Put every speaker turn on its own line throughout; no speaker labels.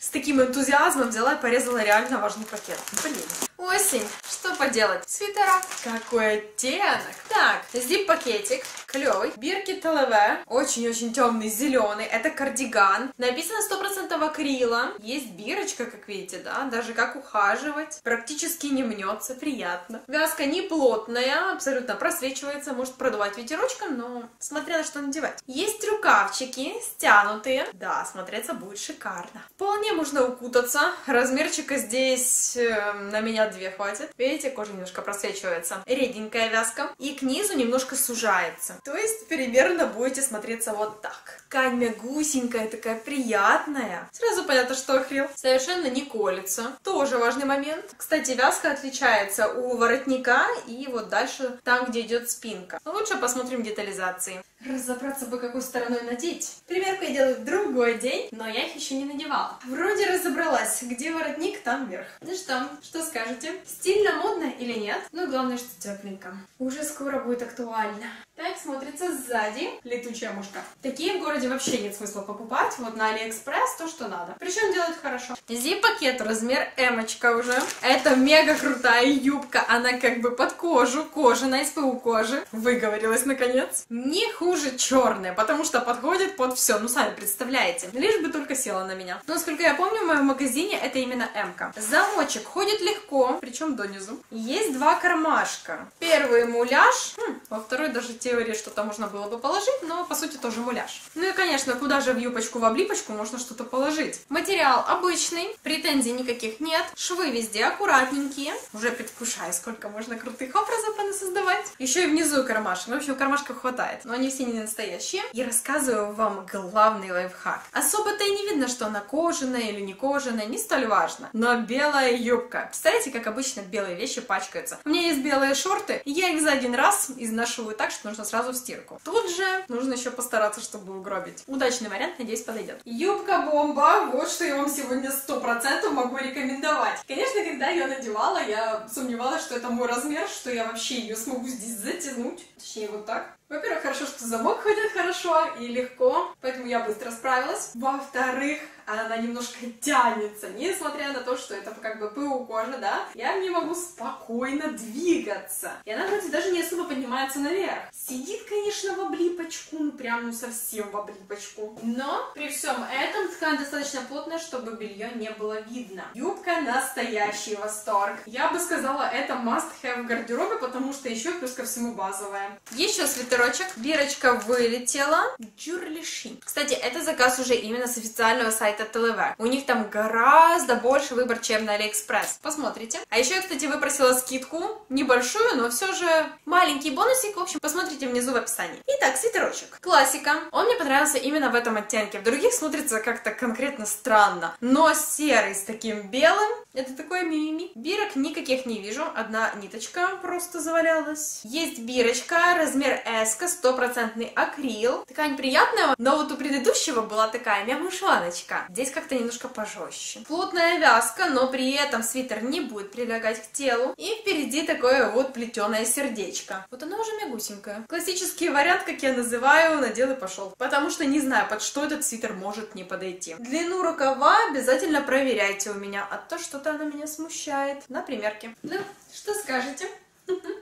с таким энтузиазмом взяла и порезала реально важный пакет. Блин. Осень. Что поделать? Свитера. Какой оттенок. Так, зип-пакетик. Клевый. Бирки ТЛВ. Очень-очень темный, зеленый. Это кардиган. Написано 100% акрила. Есть бирочка, как видите, да? Даже как ухаживать. Практически не мнется. Приятно. Вязка не плотная. Абсолютно просвечивается. Может продувать ветерочком, но смотря на что надевать. Есть рукавчики стянутые. Да, смотреться будет шикарно. Вполне можно укутаться. Размерчика здесь э, на меня две хватит. Видите, кожа немножко просвечивается. Реденькая вязка. И к низу немножко сужается. То есть примерно будете смотреться вот так. Ткань мягусенькая, такая приятная. Сразу понятно, что акрил. Совершенно не колется. Тоже важный момент. Кстати, вязка отличается у воротника и вот дальше там, где идет спинка. Но лучше посмотрим детализации. Разобраться бы, какой стороной надеть. Примерку я делаю в другой день, но я их еще не надевала. Вроде разобралась. Где воротник, там вверх. Ну что, что скажете? Стильно, модно или нет? Ну, главное, что тепленько. Уже скоро будет актуально. Так смотрится сзади летучая мышка. Такие в городе вообще нет смысла покупать. Вот на Алиэкспресс то, что надо. Причем делают хорошо. Зип-пакет размер эмочка уже. Это мега крутая юбка. Она как бы под кожу. Кожаная, с PU кожи. Выговорилась наконец. Не хуже черная, потому что подходит под все. Ну, сами представляете. Лишь бы только села на меня. Но, насколько я помню, в моем магазине это именно М-ка. Замочек ходит легко, причем донизу. Есть два кармашка. Первый муляж, хм, во второй даже в теории что-то можно было бы положить, но по сути тоже муляж. Ну и конечно, куда же в юбочку, в облипочку можно что-то положить. Материал обычный, претензий никаких нет, швы везде аккуратненькие. Уже предвкушаю, сколько можно крутых образов создавать. Еще и внизу кармашек. Ну, в общем, кармашков хватает, но они все не настоящие. И рассказываю вам главный лайфхак. Особо-то и не видно, что она кожаная или не кожаная, не столь важно. Но белая юбка. Представляете, как обычно белые вещи пачкаются. У меня есть белые шорты, и я их за один раз изнашиваю так, что нужно сразу в стирку. Тут же нужно еще постараться, чтобы угробить. Удачный вариант, надеюсь, подойдет. Юбка-бомба, вот что я вам сегодня 100% могу рекомендовать. Конечно, когда я надевала, я сомневалась, что это мой размер, что я вообще ее смогу здесь затянуть. Точнее, вот так. Во-первых, хорошо, что замок ходит хорошо и легко, поэтому я быстро справилась. Во-вторых, она немножко тянется, несмотря на то, что это как бы ПУ кожа, да, я не могу спокойно двигаться. И она вроде даже не особо поднимается наверх. Сидит, конечно, в облипочку, ну прям ну совсем в облипочку. Но при всем этом ткань достаточно плотная, чтобы белье не было видно. Юбка настоящий восторг. Я бы сказала, это must have в гардеробе, потому что еще плюс ко всему базовая. Еще свитер свитерочек. Бирочка вылетела. Girlish. Кстати, это заказ уже именно с официального сайта Talever. У них там гораздо больше выбор, чем на Алиэкспресс. Посмотрите. А еще я, кстати, выпросила скидку. Небольшую, но все же маленький бонусик. В общем, посмотрите внизу в описании. Итак, свитерочек. Классика. Он мне понравился именно в этом оттенке. В других смотрится как-то конкретно странно. Но серый с таким белым. Это такое мимими. Бирок никаких не вижу. Одна ниточка просто завалялась. Есть бирочка, размер S эска, стопроцентный акрил. Такая неприятная, но вот у предыдущего была такая мямышаночка. Здесь как-то немножко пожестче. Плотная вязка, но при этом свитер не будет прилегать к телу. И впереди такое вот плетеное сердечко. Вот оно уже мягусенькое. Классический вариант, как я называю, надел и пошел. Потому что не знаю, под что этот свитер может не подойти. Длину рукава обязательно проверяйте у меня, а то что-то она меня смущает. На примерке. Ну, что скажете?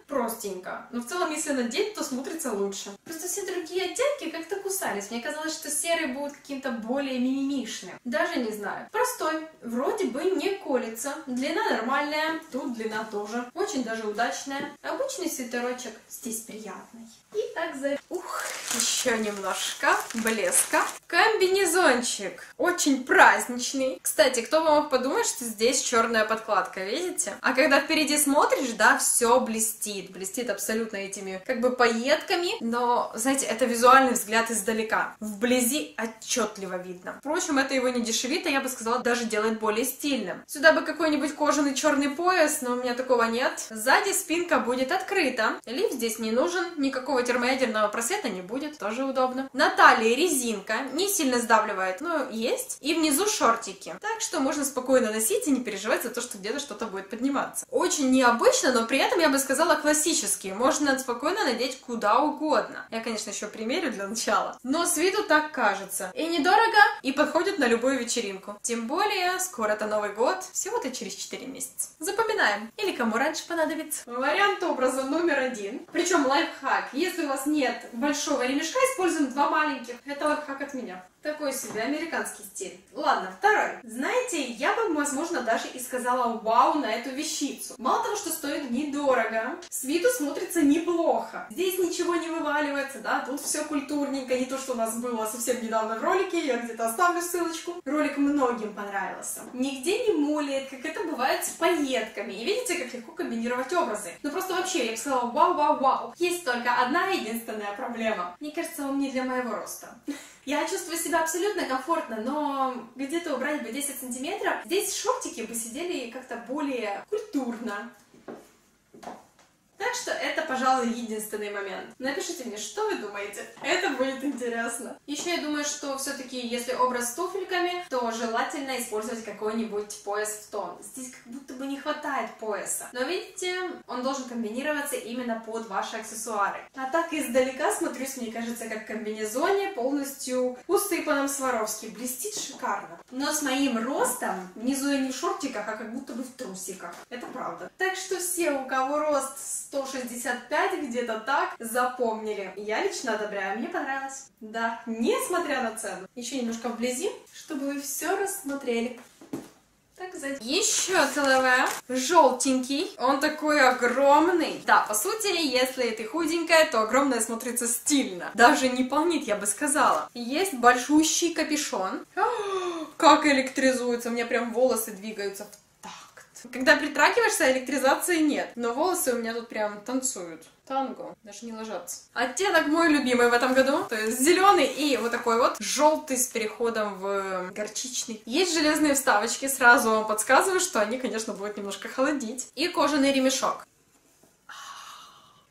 Простенько. Но в целом, если надеть, то смотрится лучше. Просто все другие оттенки как-то кусались. Мне казалось, что серый будет каким-то более мимимишным. Даже не знаю. Простой. Вроде бы не колется. Длина нормальная. Тут длина тоже. Очень даже удачная. Обычный свитерочек. Здесь приятный. И так за... Ух, еще немножко блеска. Комбинезончик. Очень праздничный. Кстати, кто бы мог подумать, что здесь черная подкладка, видите? А когда впереди смотришь, да, все блестит. Блестит абсолютно этими как бы пайетками. Но, знаете, это визуальный взгляд издалека. Вблизи отчетливо видно. Впрочем, это его не дешевит, а я бы сказала, даже делает более стильным. Сюда бы какой-нибудь кожаный черный пояс, но у меня такого нет. Сзади спинка будет открыта. Лиф здесь не нужен, никакого термоядерного просвета не будет, тоже удобно. На талии резинка, не сильно сдавливает, но есть. И внизу шортики. Так что можно спокойно носить и не переживать за то, что где-то что-то будет подниматься. Очень необычно, но при этом я бы сказала классический, можно спокойно надеть куда угодно. Я, конечно, еще примерю для начала. Но с виду так кажется. И недорого, и подходит на любую вечеринку. Тем более, скоро это Новый год, всего-то через 4 месяца. Запоминаем. Или кому раньше понадобится. Вариант образа номер один. Причем лайфхак. Если у вас нет большого ремешка, используем два маленьких. Это лайфхак от меня. Такой себе американский стиль. Ладно, второй. Знаете, я бы, возможно, даже и сказала вау на эту вещицу. Мало того, что стоит недорого, с виду смотрится неплохо. Здесь ничего не вываливается, да, тут все культурненько, не то, что у нас было совсем недавно в ролике, я где-то оставлю ссылочку. Ролик многим понравился. Нигде не молит, как это бывает с пайетками. И видите, как легко комбинировать образы. Ну просто вообще, я бы сказала вау, вау, вау. Есть только одна единственная проблема. Мне кажется, он не для моего роста. Я чувствую себя абсолютно комфортно, но где-то убрать бы 10 сантиметров. Здесь шортики бы сидели как-то более культурно. Так что это, пожалуй, единственный момент. Напишите мне, что вы думаете. Это будет интересно. Еще я думаю, что все-таки, если образ с туфельками, то желательно использовать какой-нибудь пояс в тон. Здесь как будто бы не хватает пояса. Но видите, он должен комбинироваться именно под ваши аксессуары. А так издалека смотрюсь, мне кажется, как в комбинезоне, полностью усыпанном Сваровски. Блестит шикарно. Но с моим ростом внизу я не в шортиках, а как будто бы в трусиках. Это правда. Так что все, у кого рост 165, где-то так, запомнили. Я лично одобряю, мне понравилось. Да, несмотря на цену. Еще немножко вблизи, чтобы вы все рассмотрели. Так, сзади. Еще ТЛВ. Желтенький. Он такой огромный. Да, по сути, если ты худенькая, то огромное смотрится стильно. Даже не полнит, я бы сказала. Есть большущий капюшон. Как электризуется. У меня прям волосы двигаются в когда притрагиваешься, электризации нет. Но волосы у меня тут прям танцуют. Танго. Даже не ложатся. Оттенок мой любимый в этом году. То есть зеленый и вот такой вот желтый с переходом в горчичный. Есть железные вставочки. Сразу вам подсказываю, что они, конечно, будут немножко холодить. И кожаный ремешок.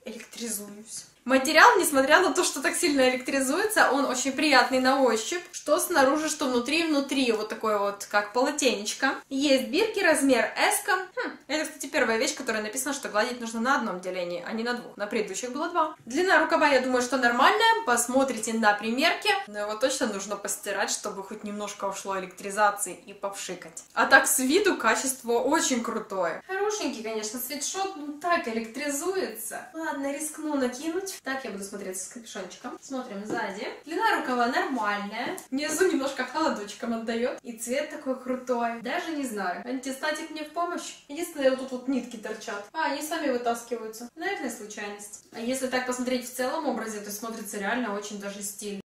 Электризуюсь. Материал, несмотря на то, что так сильно электризуется, он очень приятный на ощупь. Что снаружи, что внутри, внутри вот такое вот, как полотенечко. Есть бирки, размер S. Хм, это, кстати, первая вещь, которая написана, что гладить нужно на одном делении, а не на двух. На предыдущих было два. Длина рукава, я думаю, что нормальная. Посмотрите на примерке. Но его точно нужно постирать, чтобы хоть немножко ушло электризации и повшикать. А так с виду качество очень крутое. Хорошенький, конечно, свитшот, ну так электризуется. Ладно, рискну накинуть. Так я буду смотреться с капюшончиком. Смотрим сзади. Длина рукава нормальная. Внизу немножко холодочком отдает. И цвет такой крутой. Даже не знаю. Антистатик мне в помощь. Единственное, вот тут вот нитки торчат. А, они сами вытаскиваются. Наверное, случайность. А если так посмотреть в целом образе, то смотрится реально очень даже стильно.